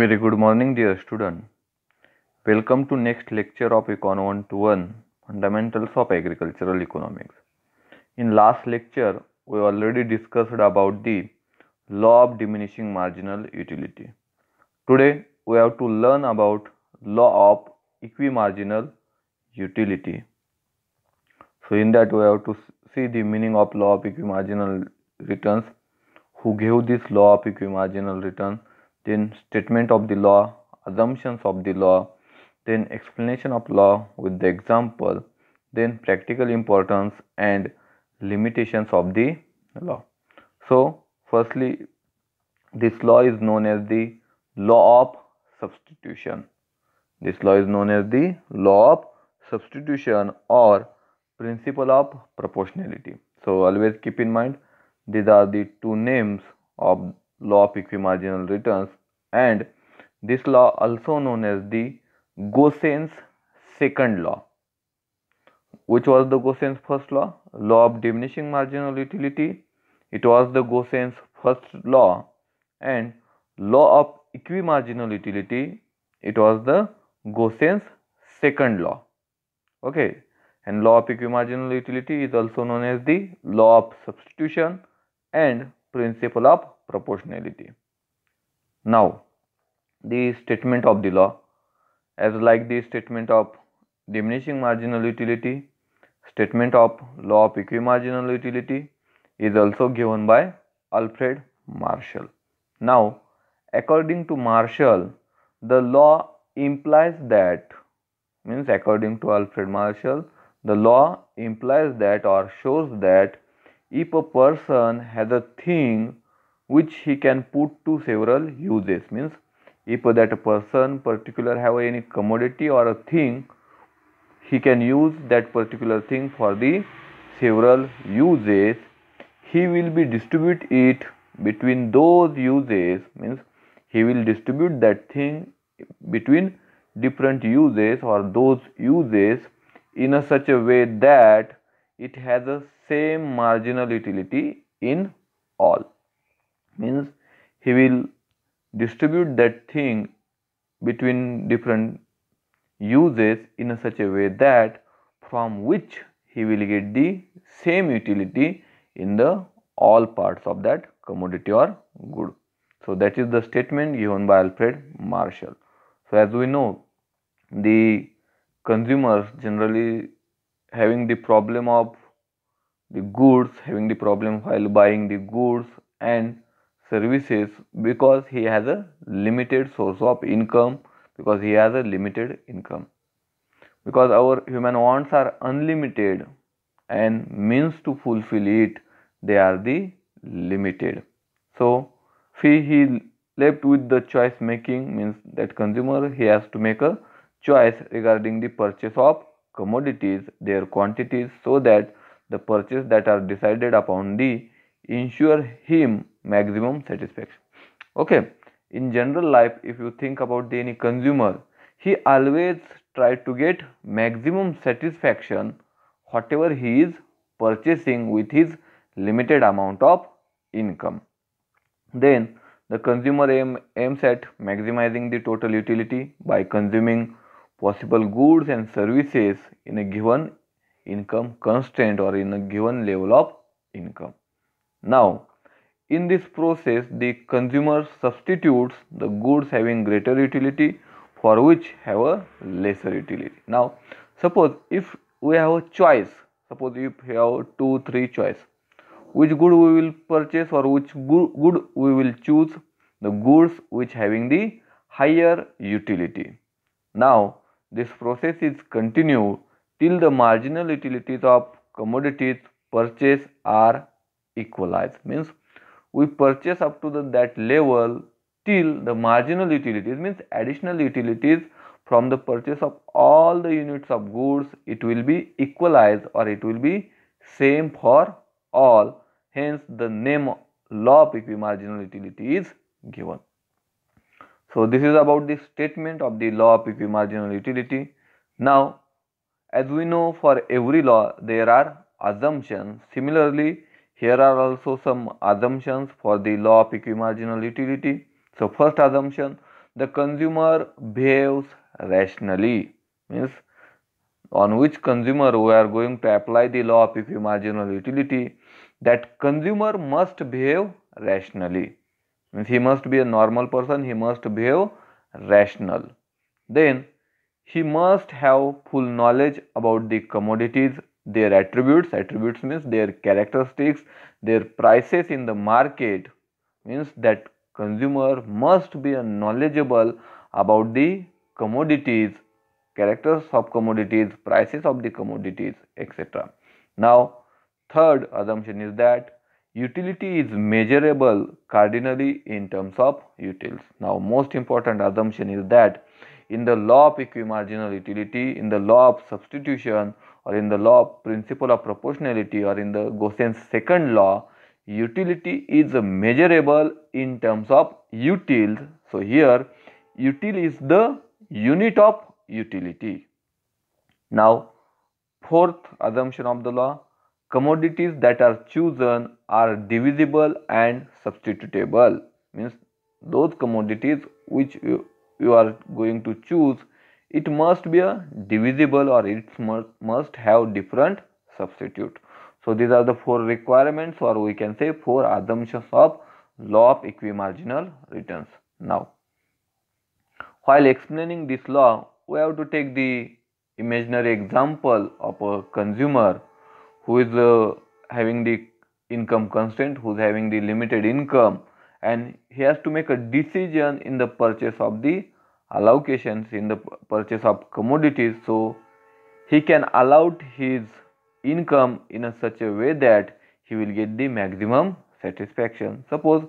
Very good morning, dear student. Welcome to next lecture of Econ 121 Fundamentals of Agricultural Economics. In last lecture, we already discussed about the law of diminishing marginal utility. Today, we have to learn about law of equimarginal utility. So, in that, we have to see the meaning of law of equimarginal returns, who gave this law of equimarginal return then statement of the law, assumptions of the law, then explanation of law with the example, then practical importance and limitations of the law. So, firstly, this law is known as the law of substitution. This law is known as the law of substitution or principle of proportionality. So, always keep in mind these are the two names of law of equimarginal returns and this law also known as the Gossen's second law. Which was the Gossen's first law? Law of diminishing marginal utility. It was the Gossen's first law and law of equimarginal utility. It was the Gossen's second law. Okay. And law of equimarginal utility is also known as the law of substitution and principle of proportionality. Now, the statement of the law as like the statement of diminishing marginal utility, statement of law of equimarginal utility is also given by Alfred Marshall. Now, according to Marshall, the law implies that means according to Alfred Marshall, the law implies that or shows that if a person has a thing which he can put to several uses means if that person particular have any commodity or a thing he can use that particular thing for the several uses. He will be distribute it between those uses means he will distribute that thing between different uses or those uses in a such a way that it has a same marginal utility in all. Means he will distribute that thing between different uses in a such a way that from which he will get the same utility in the all parts of that commodity or good. So, that is the statement given by Alfred Marshall. So, as we know the consumers generally having the problem of the goods having the problem while buying the goods and services because he has a limited source of income because he has a limited income. Because our human wants are unlimited and means to fulfill it they are the limited. So he, he left with the choice making means that consumer he has to make a choice regarding the purchase of commodities their quantities so that the purchase that are decided upon the ensure him maximum satisfaction. Okay in general life if you think about the any consumer he always try to get maximum satisfaction whatever he is purchasing with his limited amount of income. Then the consumer aim, aims at maximizing the total utility by consuming possible goods and services in a given income constraint or in a given level of income. Now in this process, the consumer substitutes the goods having greater utility for which have a lesser utility. Now, suppose if we have a choice, suppose if we have two, three choice, which good we will purchase or which good we will choose the goods which having the higher utility. Now, this process is continued till the marginal utilities of commodities purchased are equalized means we purchase up to the, that level till the marginal utilities means additional utilities from the purchase of all the units of goods it will be equalized or it will be same for all hence the name law of equimarginal utility is given. So this is about the statement of the law of equimarginal utility. Now as we know for every law there are assumptions similarly here are also some assumptions for the law of equimarginal utility. So, first assumption the consumer behaves rationally means on which consumer we are going to apply the law of equimarginal utility that consumer must behave rationally means he must be a normal person he must behave rational then he must have full knowledge about the commodities their attributes attributes means their characteristics their prices in the market means that consumer must be knowledgeable about the commodities characters of commodities prices of the commodities etc now third assumption is that utility is measurable cardinally in terms of utils. Now most important assumption is that in the law of equimarginal utility in the law of substitution or in the law principle of proportionality or in the Gossen's second law utility is measurable in terms of utils. So, here util is the unit of utility. Now, fourth assumption of the law commodities that are chosen are divisible and substitutable means those commodities which you, you are going to choose it must be a divisible or it must have different substitute. So these are the four requirements or we can say four assumptions of law of equimarginal returns. Now, while explaining this law, we have to take the imaginary example of a consumer who is uh, having the income constraint, who is having the limited income and he has to make a decision in the purchase of the allocations in the purchase of commodities. So, he can allot his income in a such a way that he will get the maximum satisfaction. Suppose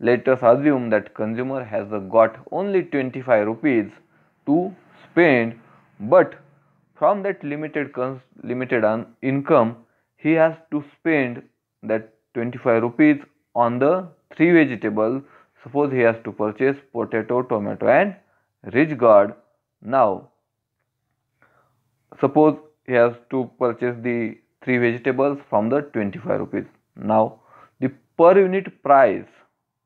let us assume that consumer has got only 25 rupees to spend but from that limited limited income he has to spend that 25 rupees on the three vegetables suppose he has to purchase potato tomato and Ridge Gourd now suppose he has to purchase the three vegetables from the 25 rupees. Now the per unit price,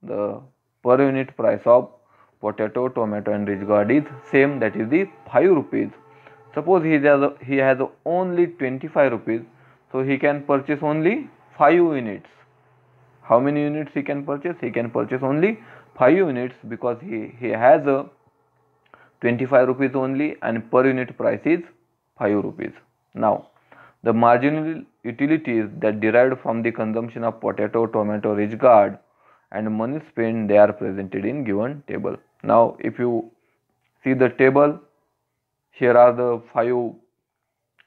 the per unit price of potato, tomato and Ridge Gourd is same that is the 5 rupees. Suppose he has, he has only 25 rupees so he can purchase only 5 units. How many units he can purchase? He can purchase only 5 units because he, he has a 25 rupees only and per unit price is 5 rupees. Now, the marginal utilities that derived from the consumption of potato, tomato, Ridge Gourd and money spent they are presented in given table. Now, if you see the table, here are the 5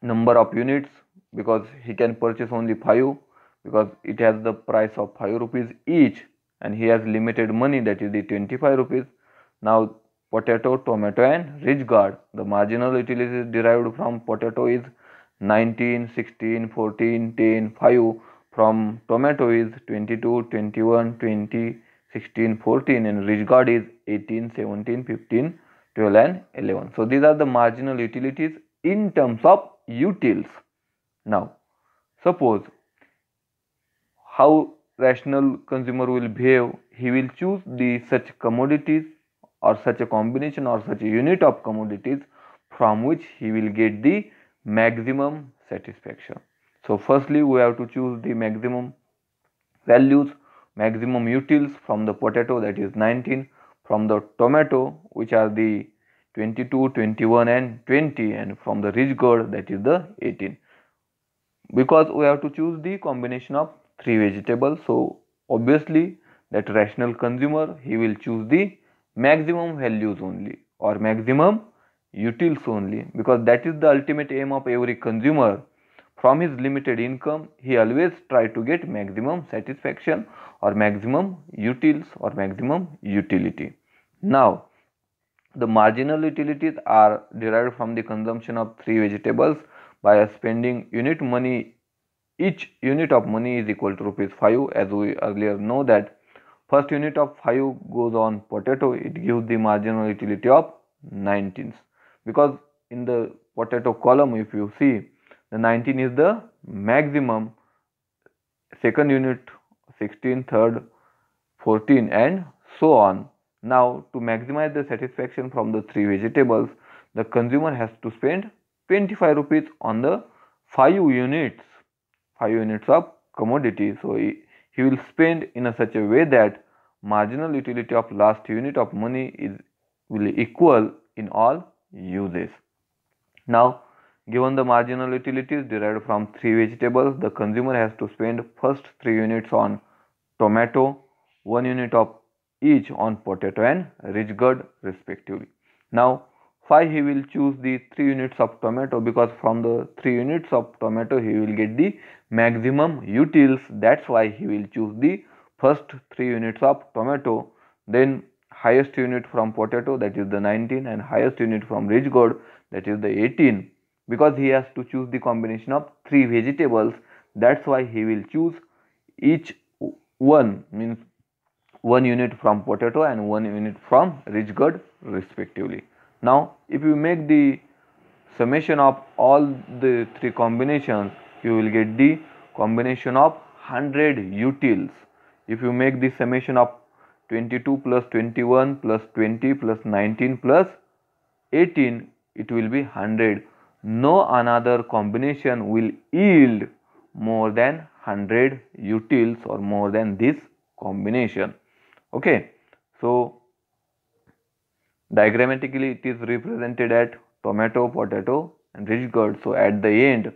number of units because he can purchase only 5 because it has the price of 5 rupees each and he has limited money that is the 25 rupees. Now, potato, tomato and Ridge Gourd. The marginal utility derived from potato is 19, 16, 14, 10, 5. From tomato is 22, 21, 20, 16, 14 and Ridge Gourd is 18, 17, 15, 12 and 11. So these are the marginal utilities in terms of utils. Now suppose how rational consumer will behave, he will choose the such commodities or such a combination or such a unit of commodities from which he will get the maximum satisfaction. So firstly we have to choose the maximum values, maximum utils from the potato that is 19, from the tomato which are the 22, 21 and 20 and from the Ridge Gourd that is the 18. Because we have to choose the combination of three vegetables so obviously that rational consumer he will choose the maximum values only or maximum utils only because that is the ultimate aim of every consumer. From his limited income he always try to get maximum satisfaction or maximum utils or maximum utility. Now the marginal utilities are derived from the consumption of three vegetables by spending unit money. Each unit of money is equal to rupees 5 as we earlier know that First unit of 5 goes on potato, it gives the marginal utility of 19 because in the potato column if you see the 19 is the maximum. Second unit 16 third 14 and so on. Now to maximize the satisfaction from the three vegetables, the consumer has to spend 25 rupees on the 5 units, 5 units of commodity. So he, will spend in a such a way that marginal utility of last unit of money is will equal in all uses. Now given the marginal utilities derived from three vegetables, the consumer has to spend first 3 units on tomato, 1 unit of each on potato and ridge gourd respectively. Now, why he will choose the 3 units of tomato? Because from the 3 units of tomato he will get the maximum utils. That's why he will choose the first 3 units of tomato. Then highest unit from potato that is the 19 and highest unit from ridge gourd that is the 18 because he has to choose the combination of 3 vegetables that's why he will choose each one means one unit from potato and one unit from ridge gourd respectively. Now if you make the summation of all the three combinations you will get the combination of 100 utils. If you make the summation of 22 plus 21 plus 20 plus 19 plus 18 it will be 100. No another combination will yield more than 100 utils or more than this combination okay so diagrammatically it is represented at tomato potato and ridge gourd. So at the end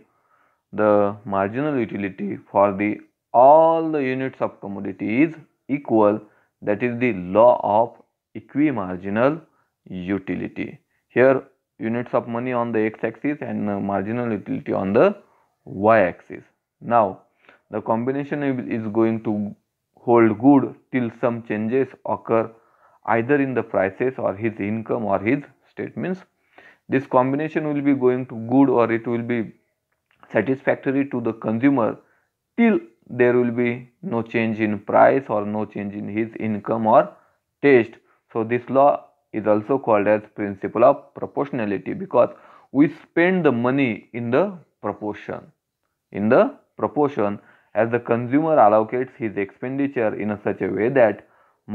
the marginal utility for the all the units of commodity is equal. That is the law of equimarginal utility. Here units of money on the x axis and marginal utility on the y axis now the combination is going to hold good till some changes occur either in the prices or his income or his statements. This combination will be going to good or it will be satisfactory to the consumer till there will be no change in price or no change in his income or taste. So, this law is also called as principle of proportionality because we spend the money in the proportion in the proportion as the consumer allocates his expenditure in a such a way that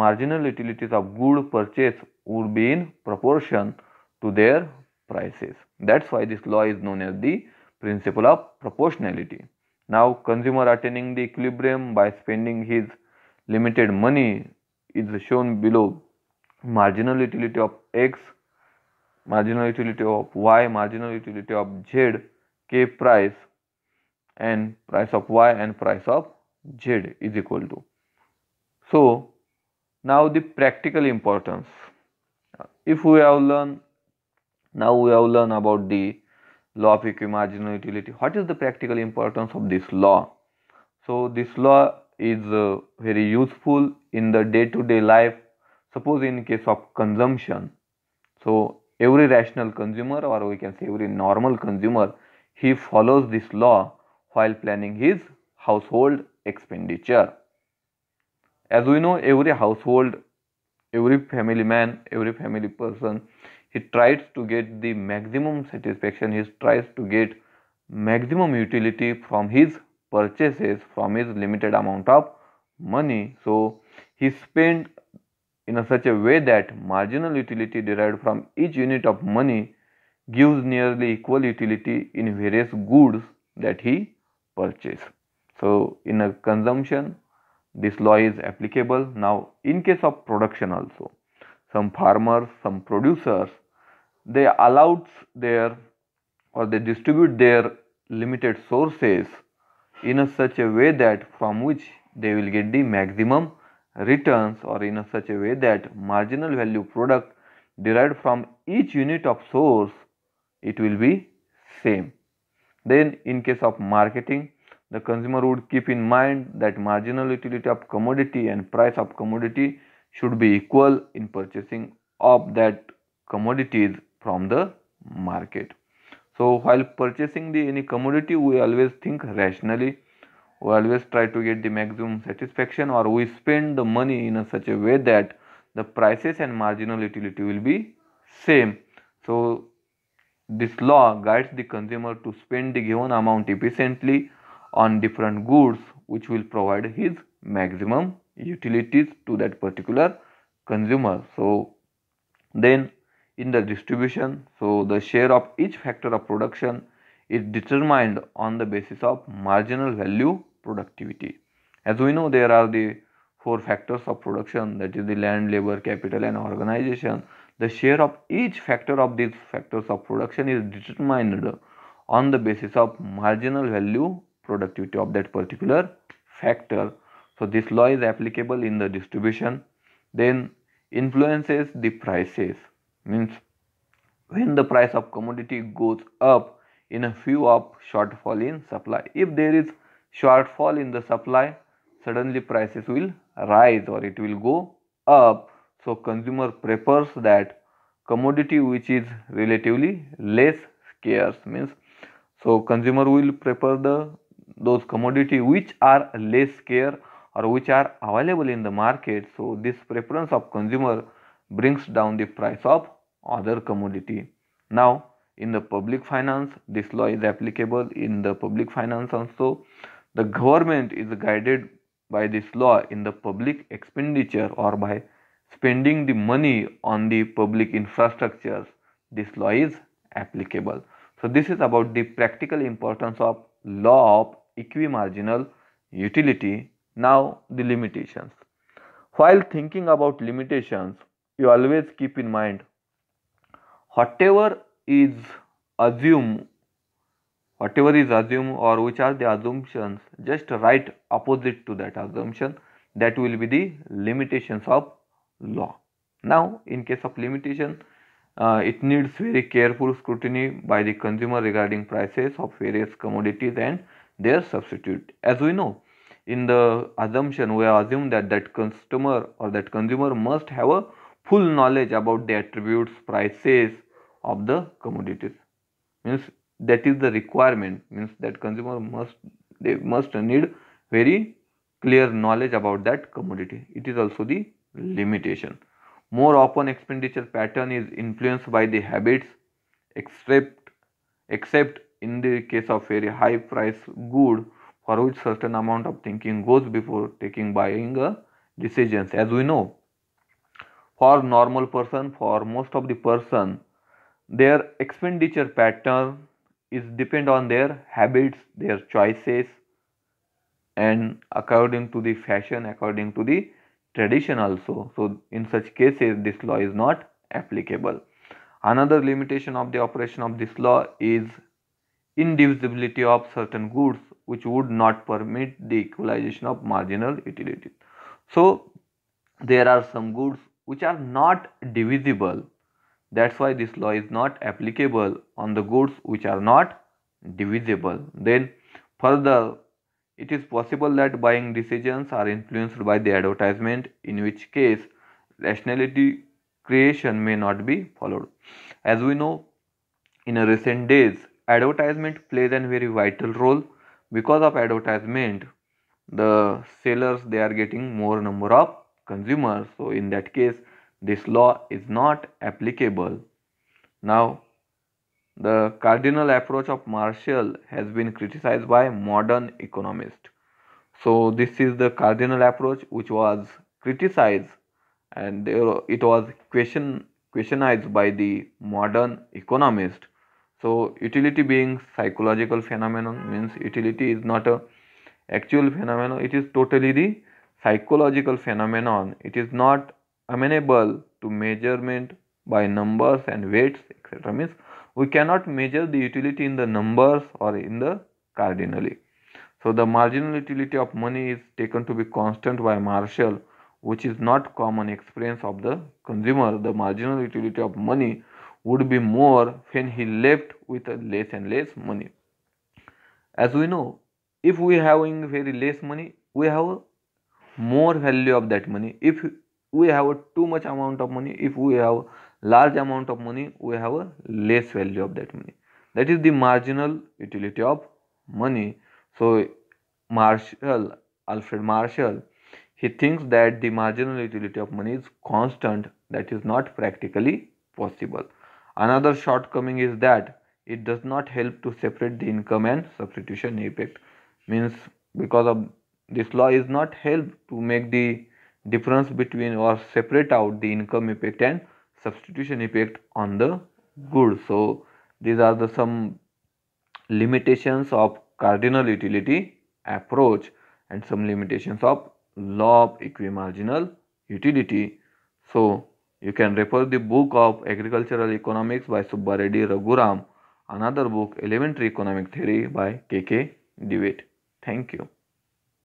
marginal utilities of good purchase would be in proportion to their prices. That's why this law is known as the principle of proportionality. Now consumer attaining the equilibrium by spending his limited money is shown below marginal utility of x, marginal utility of y, marginal utility of z, k price and price of y and price of z is equal to. So, now the practical importance. If we have learned, now we have learned about the law of equimarginal utility. What is the practical importance of this law? So, this law is uh, very useful in the day to day life. Suppose in case of consumption. So, every rational consumer or we can say every normal consumer, he follows this law while planning his household expenditure. As we know, every household, every family man, every family person, he tries to get the maximum satisfaction, he tries to get maximum utility from his purchases, from his limited amount of money. So, he spent in a such a way that marginal utility derived from each unit of money gives nearly equal utility in various goods that he purchase. So, in a consumption this law is applicable. Now, in case of production also some farmers, some producers they allowed their or they distribute their limited sources in a such a way that from which they will get the maximum returns or in a such a way that marginal value product derived from each unit of source it will be same. Then in case of marketing, the consumer would keep in mind that marginal utility of commodity and price of commodity should be equal in purchasing of that commodities from the market. So while purchasing the any commodity we always think rationally we always try to get the maximum satisfaction or we spend the money in a such a way that the prices and marginal utility will be same. So this law guides the consumer to spend the given amount efficiently on different goods which will provide his maximum utilities to that particular consumer. So then in the distribution, so the share of each factor of production is determined on the basis of marginal value productivity. As we know there are the four factors of production that is the land, labor, capital and organization. The share of each factor of these factors of production is determined on the basis of marginal value productivity of that particular factor. So this law is applicable in the distribution. Then influences the prices means when the price of commodity goes up in a few of shortfall in supply. If there is shortfall in the supply, suddenly prices will rise or it will go up. So consumer prefers that commodity which is relatively less scarce means so consumer will prefer the those commodity which are less scarce or which are available in the market. So this preference of consumer brings down the price of other commodity. Now in the public finance this law is applicable in the public finance also. The government is guided by this law in the public expenditure or by spending the money on the public infrastructures this law is applicable. So this is about the practical importance of law of equimarginal utility. Now the limitations. While thinking about limitations, you always keep in mind whatever is assumed whatever is assumed or which are the assumptions just write opposite to that assumption that will be the limitations of law now in case of limitation Uh, it needs very careful scrutiny by the consumer regarding prices of various commodities and their substitute. As we know in the assumption we assume that that customer or that consumer must have a full knowledge about the attributes prices of the commodities. Means that is the requirement. Means that consumer must they must need very clear knowledge about that commodity. It is also the limitation more often expenditure pattern is influenced by the habits except except in the case of very high price good for which certain amount of thinking goes before taking buying a decisions as we know. For normal person for most of the person their expenditure pattern is depend on their habits their choices and according to the fashion according to the tradition also. So in such cases this law is not applicable. Another limitation of the operation of this law is indivisibility of certain goods which would not permit the equalization of marginal utility so there are some goods which are not divisible. That's why this law is not applicable on the goods which are not divisible. Then further, it is possible that buying decisions are influenced by the advertisement in which case rationality creation may not be followed. As we know, in recent days, advertisement plays a very vital role. Because of advertisement, the sellers they are getting more number of consumers. So in that case, this law is not applicable. Now, the cardinal approach of Marshall has been criticized by modern economists. So, this is the cardinal approach which was criticized and it was question questionized by the modern economist. So, utility being psychological phenomenon means utility is not a actual phenomenon, it is totally the psychological phenomenon. It is not amenable to measurement by numbers and weights etc means we cannot measure the utility in the numbers or in the cardinally. So the marginal utility of money is taken to be constant by marshall which is not common experience of the consumer. The marginal utility of money would be more when he left with less and less money. As we know if we having very less money we have more value of that money. If we have too much amount of money if we have large amount of money we have a less value of that money. That is the marginal utility of money. So marshall alfred marshall he thinks that the marginal utility of money is constant. That is not practically possible. Another shortcoming is that it does not help to separate the income and substitution effect. Means because of this law is not help to make the difference between or separate out the income effect and substitution effect on the good. So these are the some limitations of cardinal utility approach and some limitations of law of equimarginal utility. So you can refer the book of Agricultural Economics by Subba Reddy Raghuram, another book Elementary Economic Theory by K.K. Dewett. Thank you.